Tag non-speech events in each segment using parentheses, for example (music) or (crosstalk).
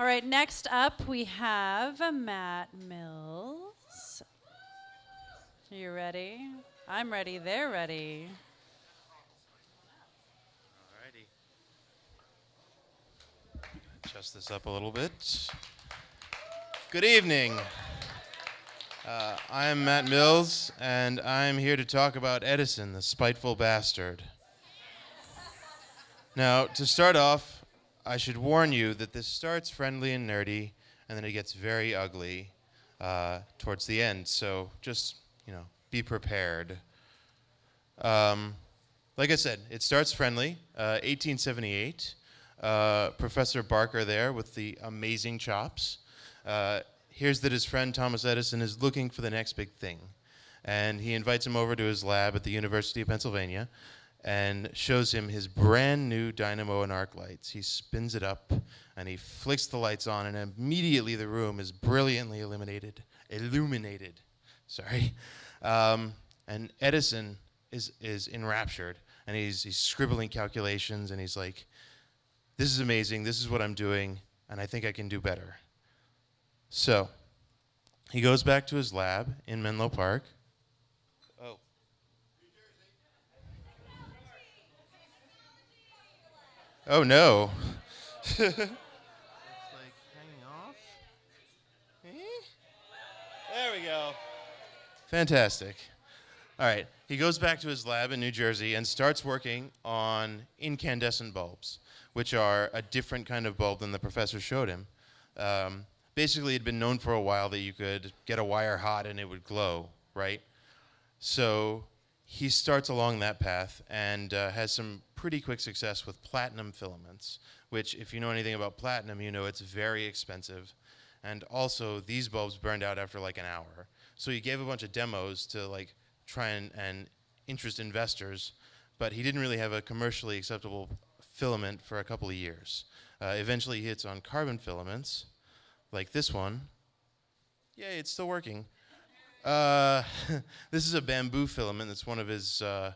All right, next up we have Matt Mills. You ready? I'm ready. They're ready. Alrighty. Adjust this up a little bit. Good evening. Uh, I'm Matt Mills, and I'm here to talk about Edison, the spiteful bastard. Now, to start off, I should warn you that this starts friendly and nerdy, and then it gets very ugly uh, towards the end. So just, you know, be prepared. Um, like I said, it starts friendly. Uh, 1878. Uh, Professor Barker there with the amazing chops. Uh, hears that his friend Thomas Edison is looking for the next big thing. And he invites him over to his lab at the University of Pennsylvania and shows him his brand new dynamo and arc lights. He spins it up and he flicks the lights on, and immediately the room is brilliantly illuminated. Illuminated. Sorry. Um, and Edison is, is enraptured and he's, he's scribbling calculations and he's like, This is amazing. This is what I'm doing, and I think I can do better. So he goes back to his lab in Menlo Park. Oh. Oh no. like hanging off. Eh? There we go. Fantastic. All right. He goes back to his lab in New Jersey and starts working on incandescent bulbs, which are a different kind of bulb than the professor showed him. Um, basically, it'd been known for a while that you could get a wire hot and it would glow, right? So he starts along that path and uh, has some pretty quick success with platinum filaments, which, if you know anything about platinum, you know it's very expensive. And also, these bulbs burned out after like an hour. So he gave a bunch of demos to like try and, and interest investors, but he didn't really have a commercially acceptable filament for a couple of years. Uh, eventually, he hits on carbon filaments, like this one. Yay, it's still working. Uh, (laughs) this is a bamboo filament. It's one of his uh,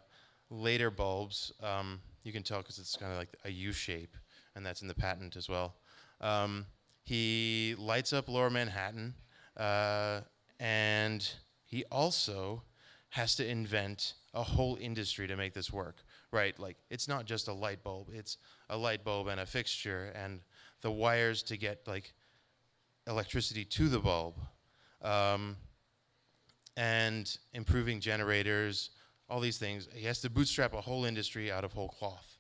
later bulbs. Um, you can tell because it's kind of like a U shape, and that's in the patent as well. Um, he lights up Lower Manhattan, uh, and he also has to invent a whole industry to make this work. Right? Like it's not just a light bulb; it's a light bulb and a fixture, and the wires to get like electricity to the bulb. Um, and improving generators, all these things. He has to bootstrap a whole industry out of whole cloth.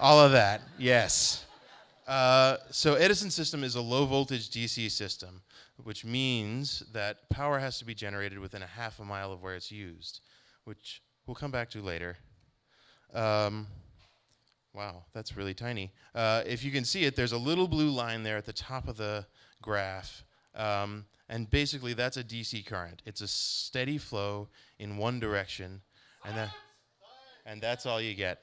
all of that, yes. Uh, so Edison system is a low voltage DC system, which means that power has to be generated within a half a mile of where it's used, which we'll come back to later. Um, wow, that's really tiny. Uh, if you can see it, there's a little blue line there at the top of the graph. Um, and basically, that's a DC current. It's a steady flow in one direction, and, that, and that's all you get.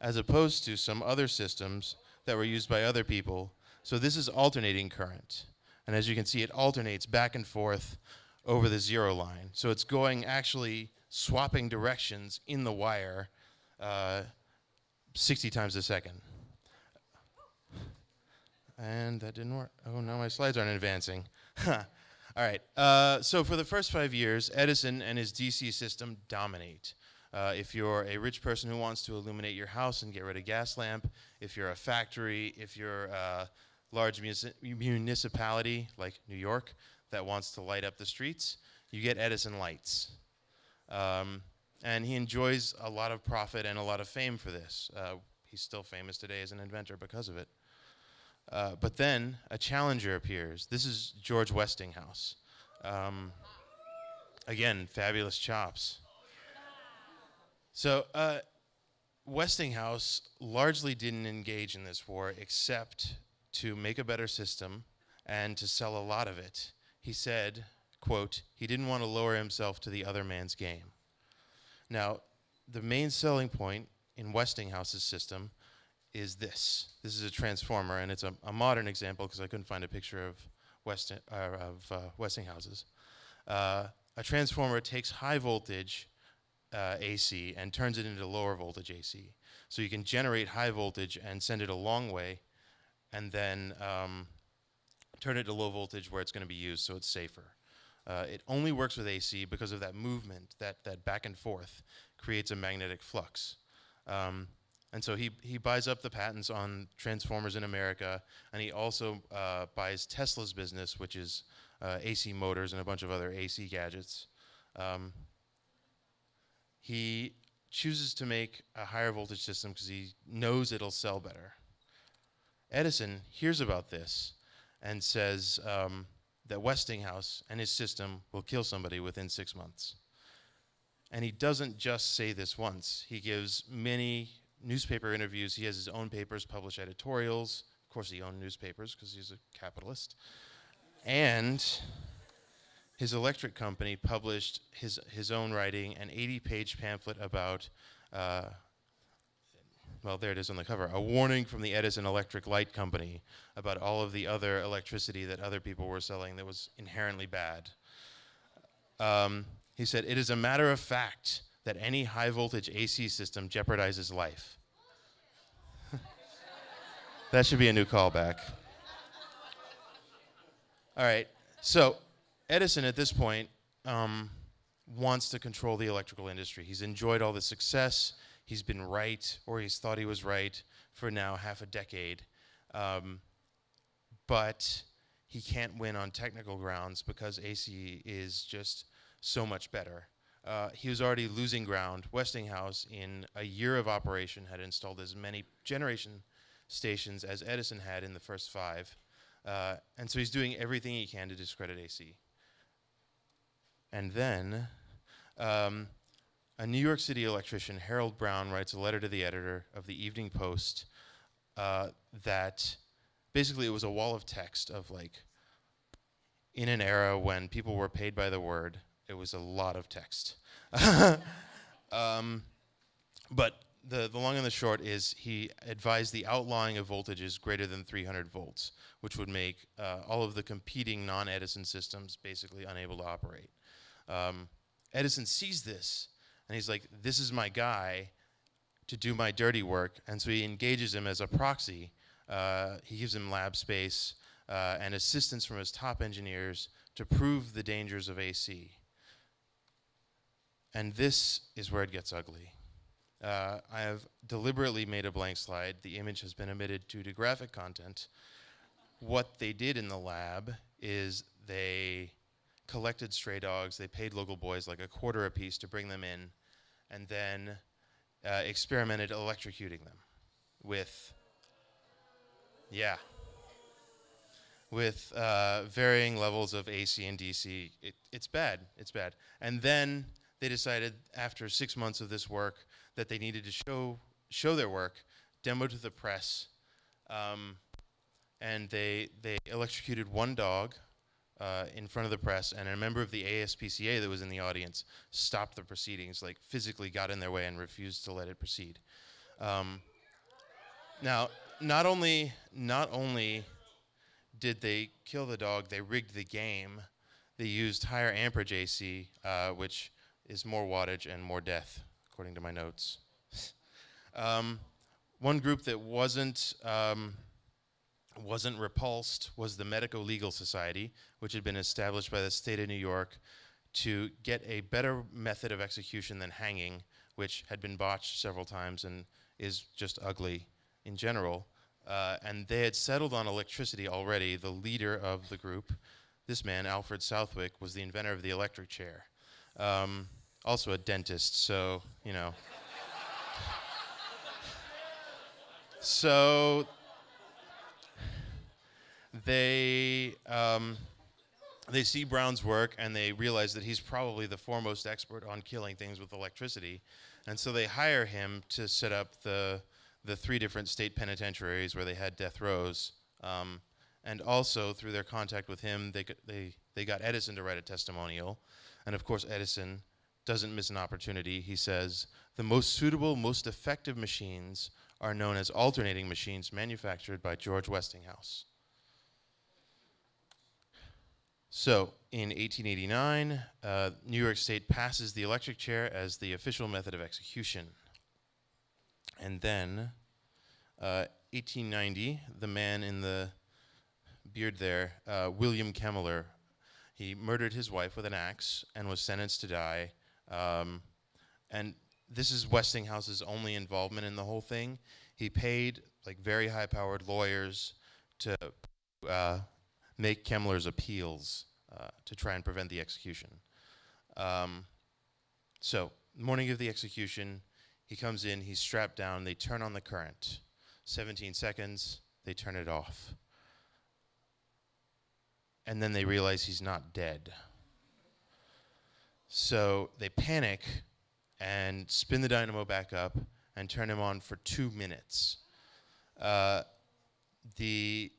As opposed to some other systems that were used by other people. So this is alternating current. And as you can see, it alternates back and forth over the zero line. So it's going actually swapping directions in the wire uh, 60 times a second. And that didn't work. Oh, no, my slides aren't advancing. (laughs) All right. Uh, so for the first five years, Edison and his DC system dominate. Uh, if you're a rich person who wants to illuminate your house and get rid of gas lamp, if you're a factory, if you're a large municipality like New York that wants to light up the streets, you get Edison lights. Um, and he enjoys a lot of profit and a lot of fame for this. Uh, he's still famous today as an inventor because of it. Uh, but then a challenger appears. This is George Westinghouse. Um, again, fabulous chops. So uh, Westinghouse largely didn't engage in this war except to make a better system and to sell a lot of it. He said, quote, he didn't want to lower himself to the other man's game. Now, the main selling point in Westinghouse's system is this. This is a transformer, and it's a, a modern example because I couldn't find a picture of, uh, of uh, Westinghouse's. Uh, a transformer takes high voltage uh, AC and turns it into lower voltage AC. So you can generate high voltage and send it a long way, and then um, turn it to low voltage where it's going to be used so it's safer. Uh, it only works with AC because of that movement, that, that back and forth creates a magnetic flux. Um, and so he, he buys up the patents on transformers in America, and he also uh, buys Tesla's business, which is uh, AC motors and a bunch of other AC gadgets. Um, he chooses to make a higher voltage system because he knows it'll sell better. Edison hears about this and says um, that Westinghouse and his system will kill somebody within six months. And he doesn't just say this once. He gives many newspaper interviews. He has his own papers, publish editorials. Of course, he owned newspapers because he's a capitalist. And his electric company published his, his own writing, an 80 page pamphlet about, uh, well, there it is on the cover, a warning from the Edison Electric Light Company about all of the other electricity that other people were selling that was inherently bad. Um, he said, It is a matter of fact that any high voltage AC system jeopardizes life. (laughs) that should be a new callback. All right, so Edison at this point um, wants to control the electrical industry. He's enjoyed all the success. He's been right, or he's thought he was right, for now half a decade. Um, but he can't win on technical grounds because AC is just so much better. Uh, he was already losing ground. Westinghouse, in a year of operation, had installed as many generation stations as Edison had in the first five. Uh, and so he's doing everything he can to discredit AC. And then um, a New York City electrician, Harold Brown, writes a letter to the editor of the Evening Post uh, that basically it was a wall of text of like, in an era when people were paid by the word, it was a lot of text. (laughs) um, but the, the long and the short is he advised the outlawing of voltages greater than 300 volts, which would make uh, all of the competing non Edison systems basically unable to operate. Um, Edison sees this and he's like, This is my guy to do my dirty work. And so he engages him as a proxy. Uh, he gives him lab space uh, and assistance from his top engineers to prove the dangers of AC. And this is where it gets ugly. Uh, I have deliberately made a blank slide. The image has been omitted due to graphic content. What they did in the lab is they collected stray dogs, they paid local boys like a quarter a piece to bring them in, and then uh, experimented electrocuting them with, yeah, with uh, varying levels of AC and DC. It, it's bad. It's bad. And then they decided after six months of this work that they needed to show show their work, demo to the press, um, and they they electrocuted one dog uh, in front of the press, and a member of the ASPCA that was in the audience stopped the proceedings, like physically got in their way and refused to let it proceed. Um, now, not only not only did they kill the dog, they rigged the game. They used higher amperage AC, uh, which is more wattage and more death, according to my notes. um, one group that wasn't um, wasn't repulsed was the Medico Legal Society, which had been established by the state of New York to get a better method of execution than hanging, which had been botched several times and is just ugly in general. Uh, and they had settled on electricity already. The leader of the group, this man, Alfred Southwick, was the inventor of the electric chair. Um, also a dentist, so, you know. so they um, they see Brown's work and they realize that he's probably the foremost expert on killing things with electricity, and so they hire him to set up the the three different state penitentiaries where they had death rows. Um, and also through their contact with him, they, they, they got Edison to write a testimonial. And of course, Edison doesn't miss an opportunity. He says, The most suitable, most effective machines are known as alternating machines manufactured by George Westinghouse. So, in 1889, uh, New York State passes the electric chair as the official method of execution. And then, uh, 1890, the man in the beard there, uh, William Kemmler, he murdered his wife with an axe and was sentenced to die. Um, and this is Westinghouse's only involvement in the whole thing. He paid like very high-powered lawyers to uh, make Kemmler's appeals uh, to try and prevent the execution. Um, so, morning of the execution, he comes in, he's strapped down, they turn on the current. 17 seconds, they turn it off. And then they realize he's not dead. So they panic and spin the dynamo back up and turn him on for two minutes. Uh, the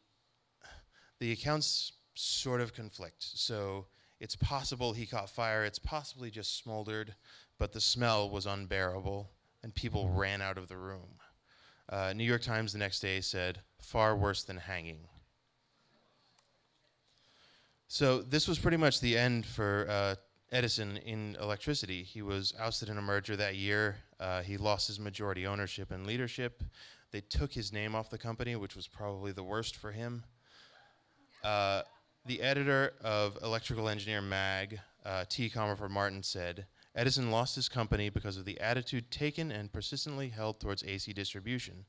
the accounts sort of conflict. So it's possible he caught fire. It's possibly just smoldered, but the smell was unbearable, and people ran out of the room. Uh, New York Times the next day said, "Far worse than hanging." So this was pretty much the end for uh, Edison in electricity. He was ousted in a merger that year. Uh, he lost his majority ownership and leadership. They took his name off the company, which was probably the worst for him. Uh, the editor of Electrical Engineer Mag, uh, T. Commerford Martin, said Edison lost his company because of the attitude taken and persistently held towards AC distribution.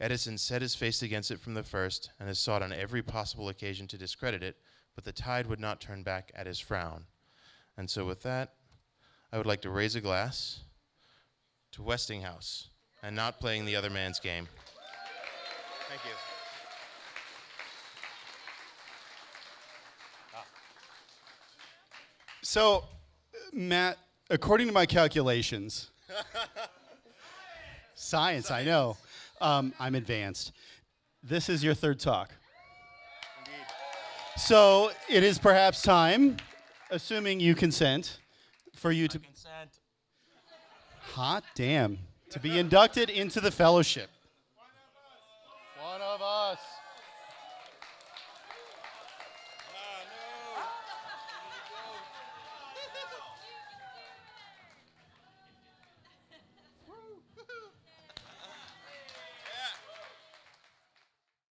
Edison set his face against it from the first and has sought on every possible occasion to discredit it, but the tide would not turn back at his frown. And so, with that, I would like to raise a glass to Westinghouse and not playing the other man's game. Thank you. So, Matt, according to my calculations, (laughs) science, I know, um, I'm advanced. This is your third talk. So it is perhaps time, assuming you consent, for you to Consent. hot damn to be inducted into the fellowship.